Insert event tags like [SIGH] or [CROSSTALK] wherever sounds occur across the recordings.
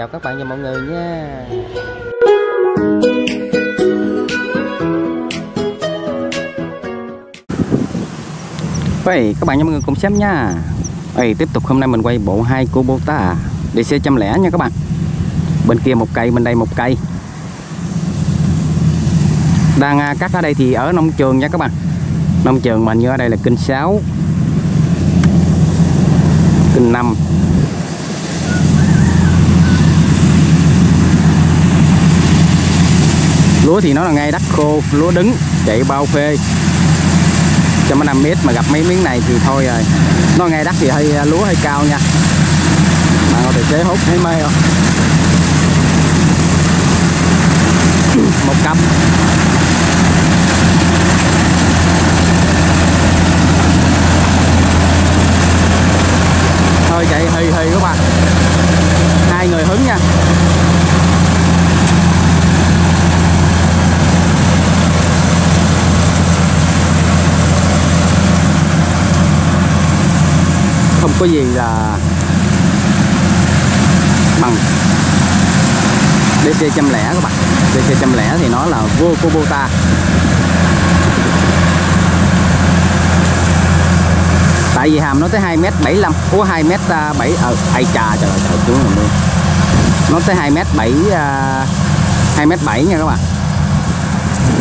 chào các bạn và mọi người nha. Vậy các bạn và mọi người cùng xem nha. Vậy tiếp tục hôm nay mình quay bộ 2 Bota DC trăm lẻ nha các bạn. Bên kia một cây, bên đây một cây. Đang à, cắt ở đây thì ở nông trường nha các bạn. Nông trường mình như ở đây là kinh 6 Kinh 5 lúa thì nó là ngay đất khô, lúa đứng, chạy bao phê. Cho mấy năm mét mà gặp mấy miếng này thì thôi rồi nó ngay đất thì hơi à, lúa hơi cao nha. Bạn có thể chế hút thấy mê không? [COUGHS] Một cặp thôi chạy hì hì các bạn hai người hứng nha. Có gì là bằng. DC trăm lẻ các bạn. DC trăm lẻ thì nó là vô Kubota tại vì hàm nó tới 2m75 của 2m7 ở ai trà trời trời, xuống rồi luôn. Nó tới 2m7 2m7 à, nha các bạn.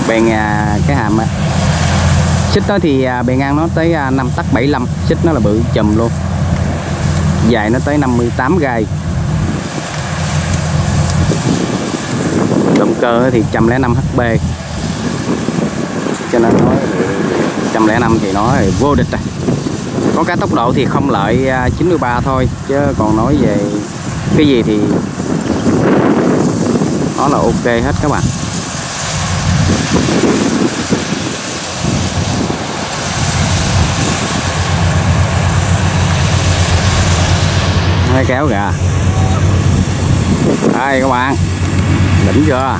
Bề ngang cái hàm xích nó thì à, bề ngang nó tới à, 5 tắc 75 xích nó là bự chùm luôn dài nó tới 58 gai. Động cơ thì 105 HP cho nên nói 105 thì nó vô địch rồi. Có cái tốc độ thì không lợi à, 93 thôi, chứ còn nói về cái gì thì nó là ok hết các bạn. Hay kéo kìa. Đây, các bạn. Đỉnh chưa?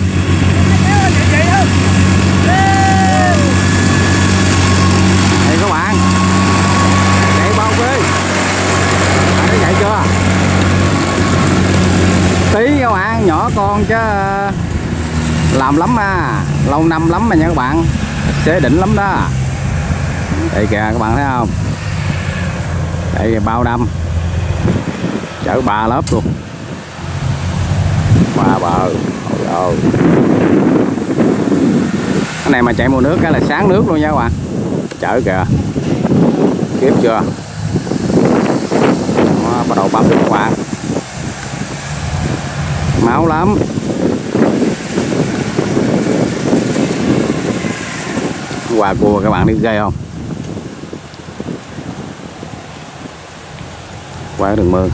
Đây, các bạn. Chạy bao phê bạn thấy chạy chưa? Tí, các bạn. Nhỏ con chứ ờ, làm lắm à. Lâu năm lắm mà nha các bạn. Xế đỉnh lắm đó. Đây kìa, các bạn thấy không? Đây, bao năm chở ba lớp luôn. Ba bờ Ôi ôi. cái này mà chạy mùa nước cái là sáng nước luôn nha các bạn. Chở kìa. Kiếp chưa? Đó, bắt đầu bấm được các bạn máu lắm. Quà cua các bạn đi ghê không? Quá đường mương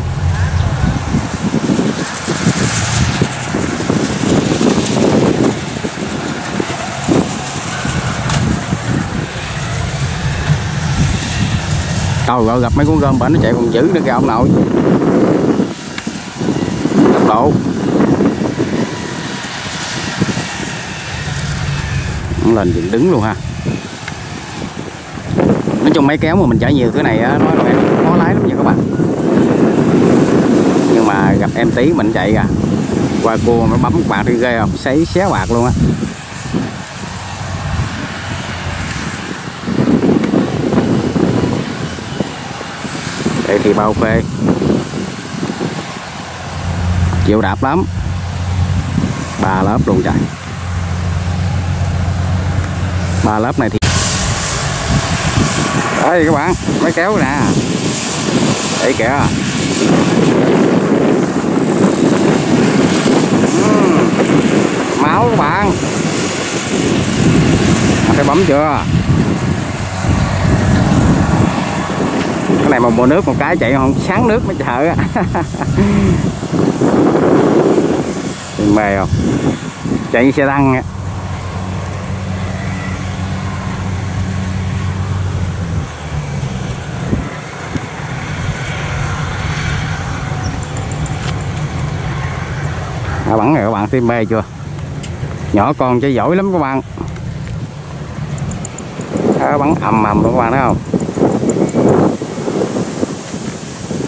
Trời ơi, gặp mấy con gom bển nó chạy còn dữ nữa kìa ông nội. Tốc độ. Nó lên dựng đứng luôn ha. Nói chung máy kéo mà mình chạy nhiều thứ này á Nó nó khó lái lắm nha các bạn. Nhưng mà gặp em tí mình chạy à Qua cua nó bấm bạc đi ghê không? Sấy xé bạc luôn á. Đây thì bao phê chịu đạp lắm. Ba lớp luôn trời. Ba lớp này thì đây các bạn, máy kéo nè. Đây kìa. Máu các bạn phải bấm chưa? cái này mà mùa nước một cái chạy không sáng nước mới chợ mề [LAUGHS] không? Chạy xe tăng á. À, bắn này các bạn thấy mê chưa? Nhỏ con chơi giỏi lắm các bạn. À, bắn ầm ầm luôn các bạn thấy không?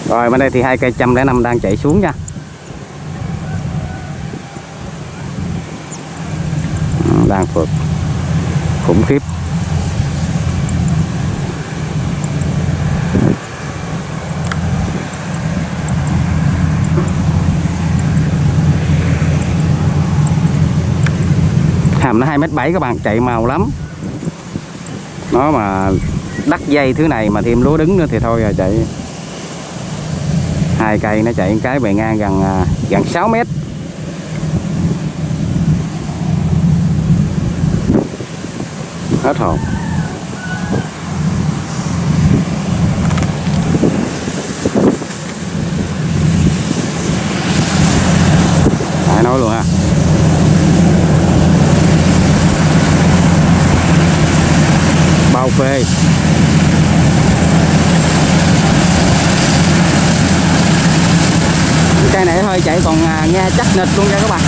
Rồi, bên đây thì hai cây trăm lẻ năm đang chạy xuống nha. Ừ, đang phượt khủng khiếp. Hàm nó hai mét bảy các bạn, chạy màu lắm. Nó mà đắt dây thứ này mà thêm lúa đứng nữa thì thôi rồi chạy hai cây nó chạy cái bề ngang gần à, gần 6 mét. Hết hồn. Phải nói luôn ha. Bao phê. Cây chạy còn à, nghe chắc nịch luôn nha các bạn.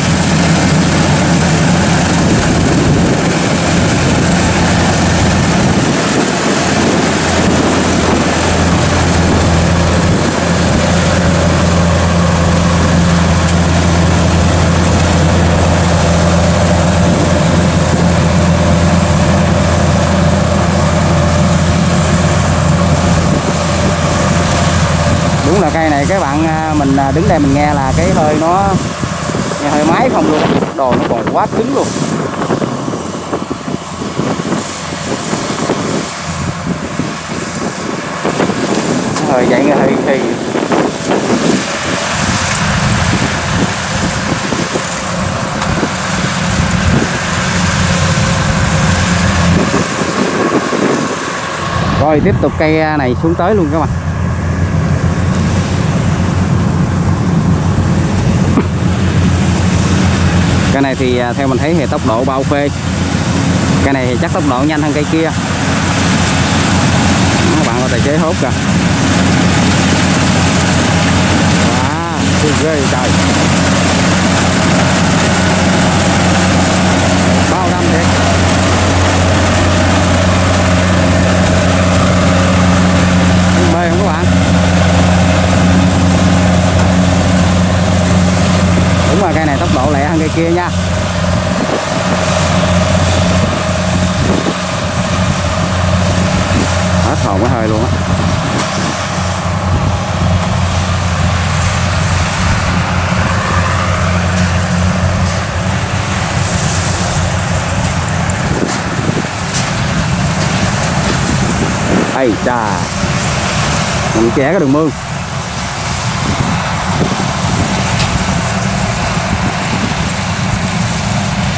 Cây này các bạn à, mình à, đứng đây mình nghe là cái hơi nó, nghe hơi máy không luôn. Đồ nó còn quá cứng luôn. Hơi vậy nghe hơi thì rồi, tiếp tục cây à, này xuống tới luôn các bạn. Cái này thì à, theo mình thấy thì tốc độ bao phê cái này thì chắc tốc độ nhanh hơn cây kia. Các bạn có tài chế hốt kìa. Wow ghê trời bao năm thiệt mê không các bạn đúng rồi cây này tốc độ lẹ hơn cây kia nha hết hồn cái hơi luôn á. Ây chà. Mình chẻ cái đường mương.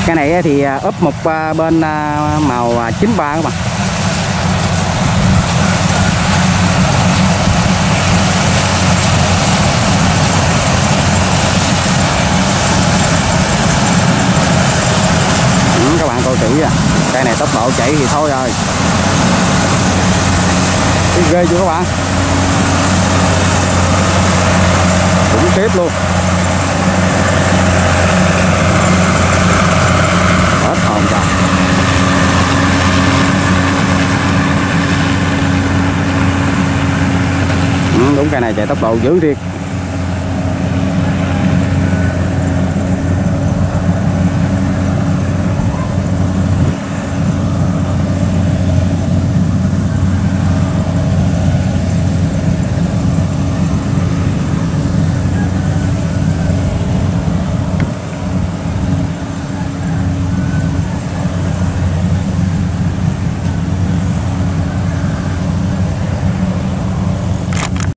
Cái này thì à, úp một à, bên à, màu à, 93 các bạn ừ, các bạn coi kỹ à. Cây này tốc độ chạy thì thôi rồi. Đi ghê chưa các bạn? Cũng tiếp luôn. Hết hồn rồi. Ừ, đúng cây này chạy tốc độ dữ thiệt.